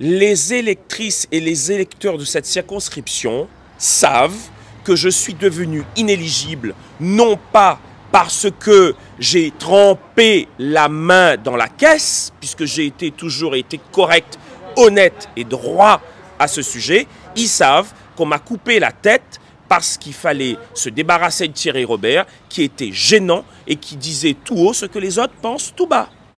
Les électrices et les électeurs de cette circonscription savent que je suis devenu inéligible, non pas parce que j'ai trempé la main dans la caisse, puisque j'ai été toujours été correct, honnête et droit à ce sujet. Ils savent qu'on m'a coupé la tête parce qu'il fallait se débarrasser de Thierry Robert, qui était gênant et qui disait tout haut ce que les autres pensent tout bas.